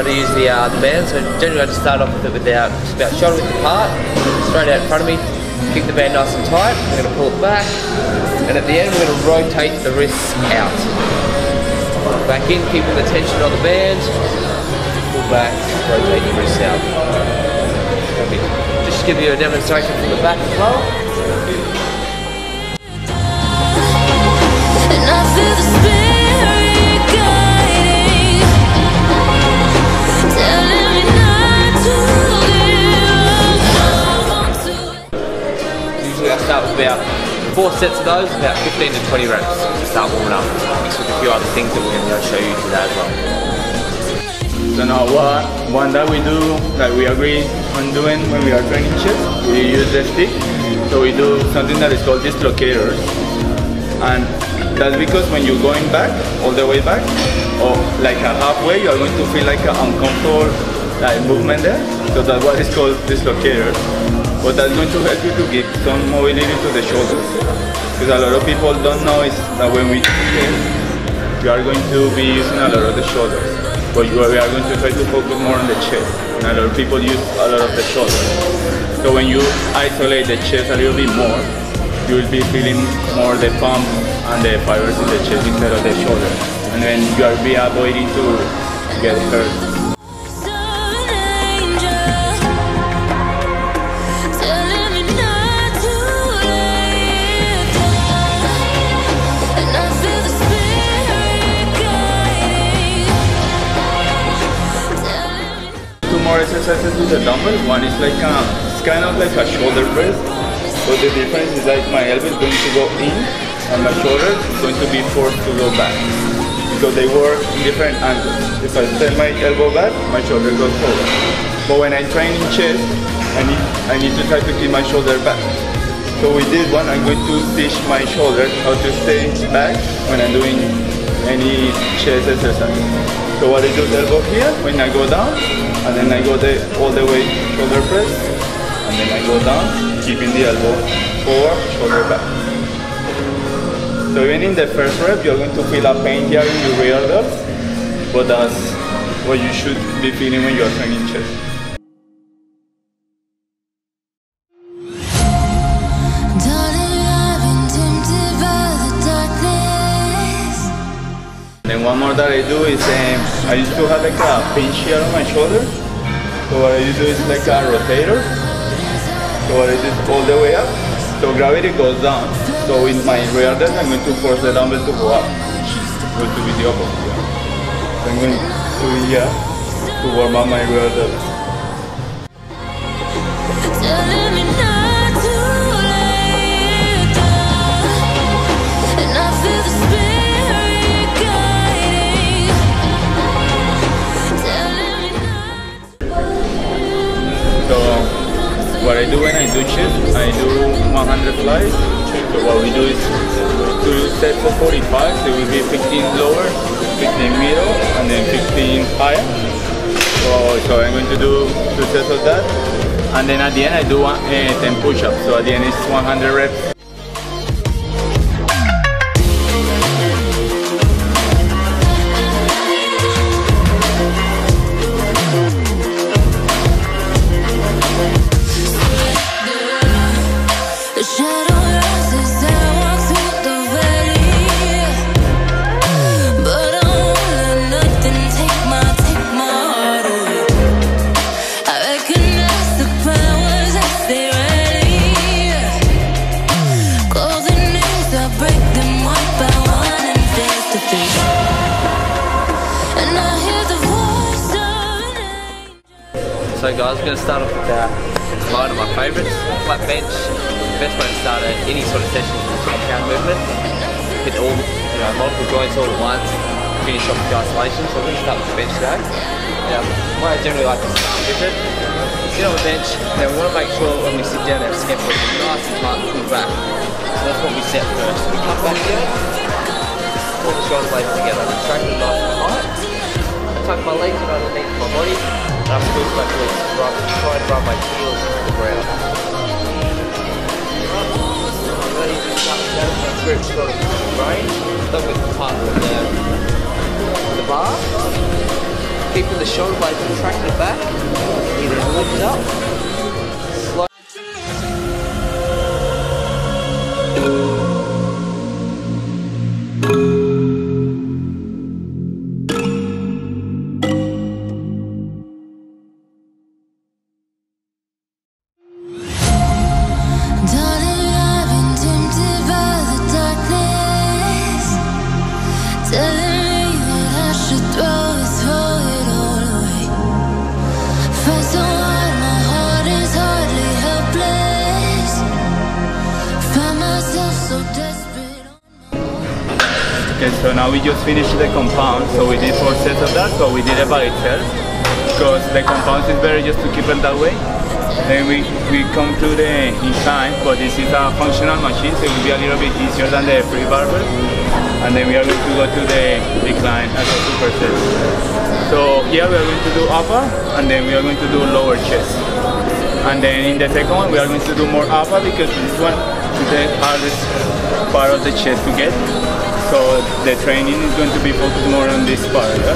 how to use the, uh, the band. So generally I just start off with it without, just about shoulder width apart, straight out in front of me, keep the band nice and tight, we're going to pull it back, and at the end we're going to rotate the wrists out. Back in, keeping the tension on the band, pull back, rotate the wrists out. Just give you a demonstration from the back as well. And I feel the four sets of those, about 15 to 20 reps to start warming up. Mixed with a few other things that we're going to show you today as well. So now what one that we do that we agree on doing when we are training chest, we use the stick. So we do something that is called dislocators. And that's because when you're going back, all the way back, or like a halfway, you're going to feel like an uncomfortable like movement there. So that's what is called dislocators. But that's going to help you to give some mobility to the shoulders. Because a lot of people don't know is that when we train, we are going to be using a lot of the shoulders. But are- we are going to try to focus more on the chest. And a lot of people use a lot of the shoulders. So when you isolate the chest a little bit more, you will be feeling more the pump and the fibers in the chest instead of the shoulder. And then you will be avoiding to get hurt. Exercises with the dumbbell. One is like a, it's kind of like a shoulder press. But the difference is like my elbow is going to go in and my shoulder is going to be forced to go back. Because they work in different angles. If I turn my elbow back, my shoulder goes forward. But when I train in chest, I need, I need to try to keep my shoulder back. So with this one, I'm going to teach my shoulder how to stay back when I'm doing any chest exercise. So what I do is elbow here when I go down, and then I go the, all the way shoulder press, and then I go down, keeping the elbow forward, shoulder back. So even in the first rep, you're going to feel a pain here in your rear delts, but that's what you should be feeling when you're training chest. That I do is um, I used to have like a pinch here on my shoulder. So what I do is like a rotator. So what I do all the way up. So gravity goes down. So with my rear delt, I'm going to force the dumbbell to go up. Going to be the opposite. Yeah. So I'm going to here to warm up my rear delt. 100 flies. So what we do is two sets of 45. So we be 15 lower, 15 middle, and then 15 higher. So, so I'm going to do two sets of that. And then at the end I do one, uh, 10 push-ups. So at the end it's 100 reps. So guys, we're going to start off with one of my favourites, flat bench. Best way to start a, any sort of session is compound movement. Hit all, you know, multiple joints all at once. Finish off with the isolation. So we're going to start with the bench today. Now, the way I generally like to start with it, sit on the bench. Now we want to make sure when we sit down our scapula is nice and tight and pulled back. So that's what we set first. We come back here, pull the shoulder blades together, straighten them I'm my glutes, right, try and drop my heels into the ground. Ready to start to go, my grip sort of range, with the part of the, the bar. keeping the shoulder blade contracted back. So now we just finished the compound. So we did four sets of that. So we did it by itself because the compound is better just to keep it that way. Then we, we come to the incline, but this is a functional machine, so it will be a little bit easier than the free barbell. And then we are going to go to the decline as a superset. So here we are going to do upper, and then we are going to do lower chest. And then in the second one, we are going to do more upper because this one is the hardest part of the chest to get. So the training is going to be focused more on this part. Yeah?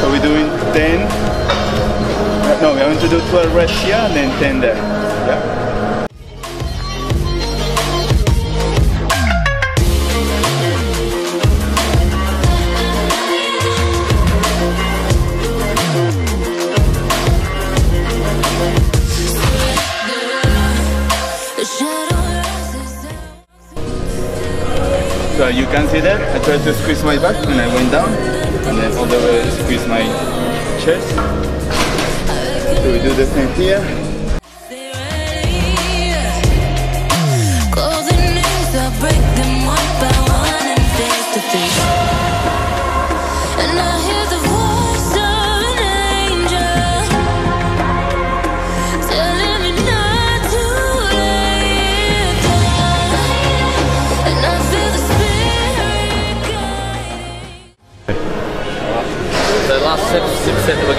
So we're doing 10, uh, no, we're going to do 12 reps here and then 10 there. Yeah? So you can see that I tried to squeeze my back and I went down and then all the way squeeze my chest. So we do the same here. Break them one by one and face to face. And I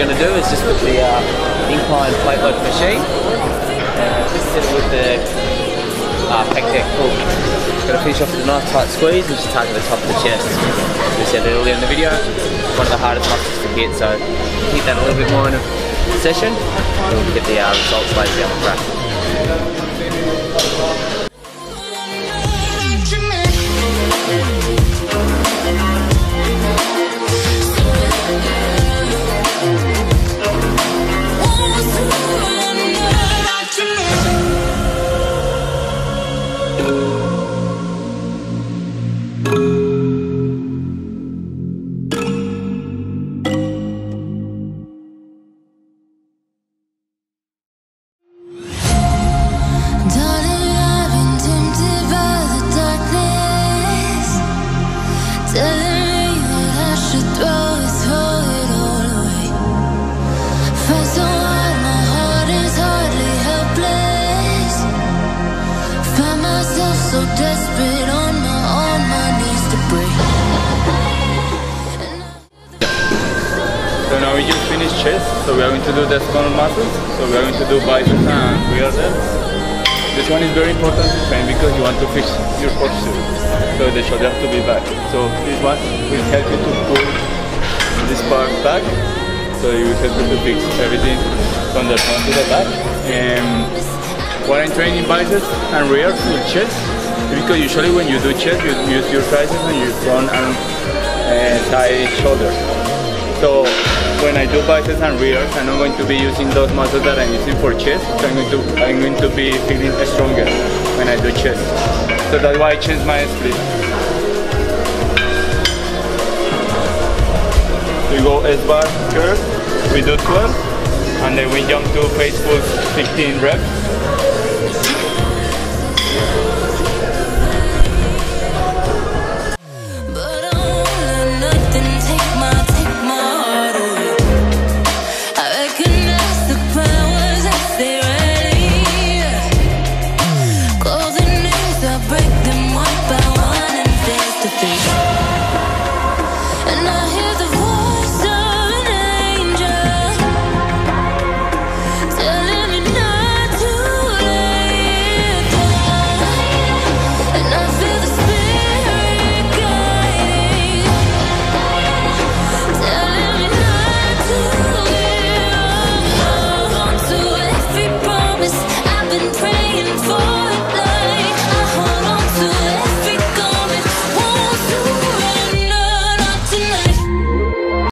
going to do is just with the uh, incline plate load machine. Uh, just sit with the uh, pec deck pull. Going to finish off with a nice tight squeeze and just target the top of the chest. As we said earlier in the video, one of the hardest muscles to hit. So hit that a little bit more in a session, and we'll get the uh, results later down the track. Chest, so we are going to do the small muscles. So we are going to do biceps and rear delts. This one is very important to train because you want to fix your posture. So the shoulder to be back. So this one will help you to pull this part back. So you will help you to fix everything from the front to the back. And when I'm training biceps and rears with chest, because usually when you do chest, you use your triceps and your front and uh, side shoulder. So when I do biceps and rears, I'm not going to be using those muscles that I'm using for chest. So I'm going to I'm going to be feeling stronger when I do chest. So that's why I changed my split. We go S bar curve, we do 12, and then we jump to face pulls 15 reps.